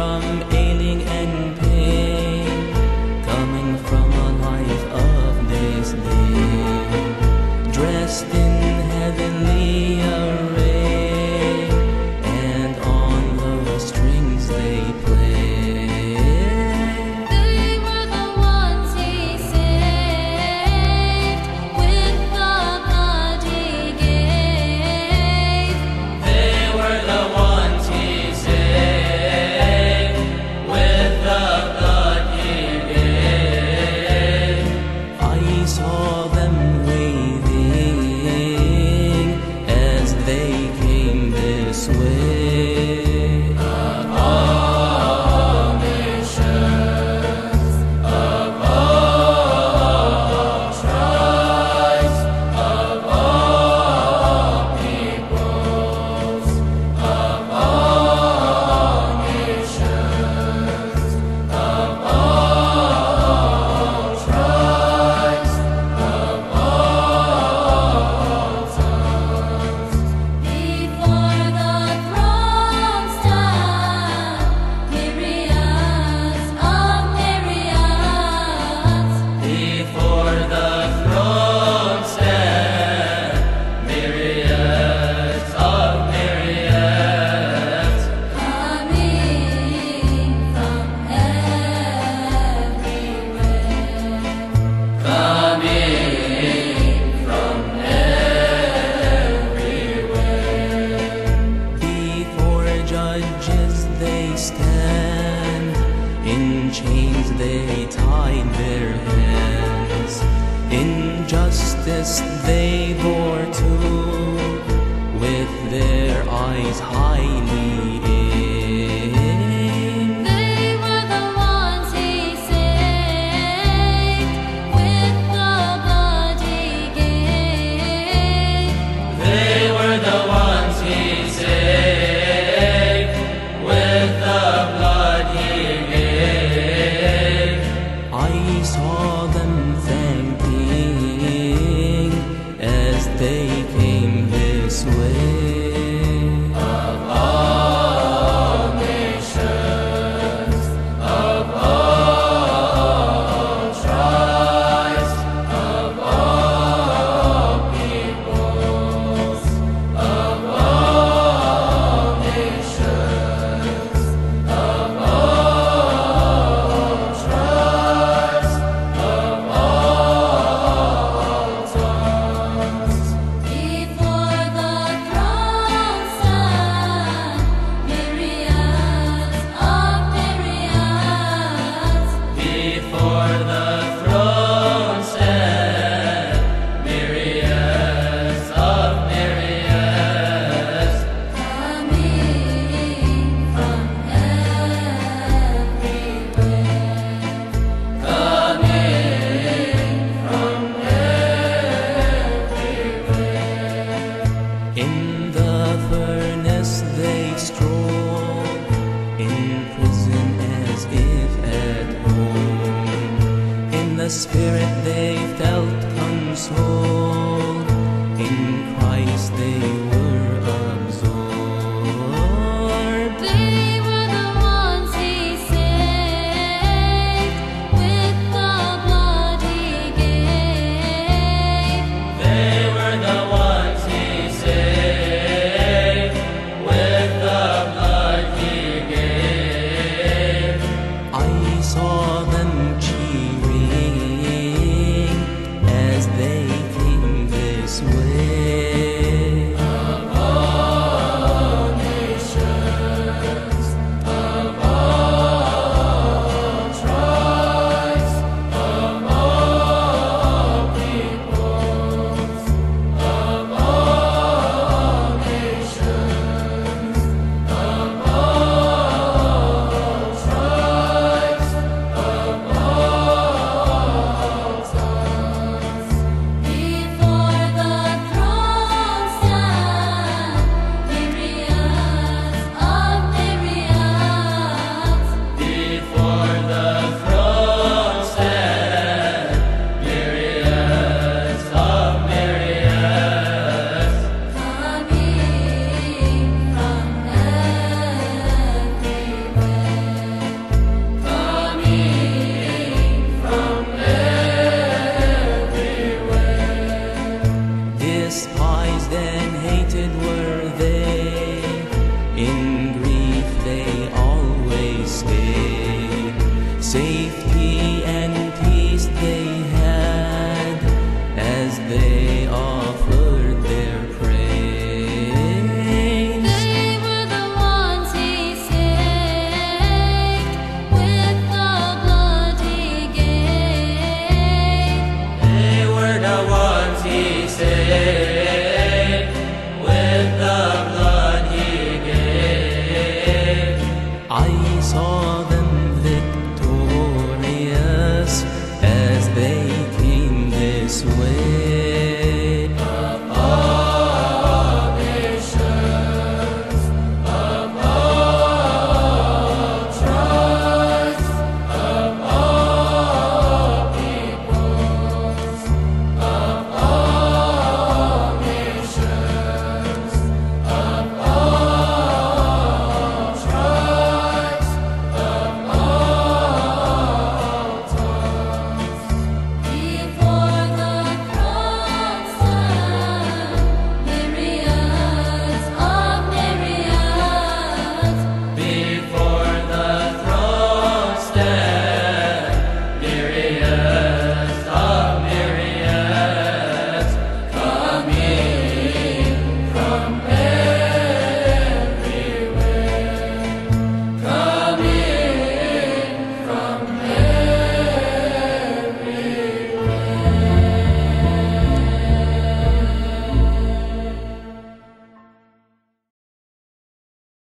from they tied their hands. Injustice they bore too, with their eyes highly as they came this way. his. away.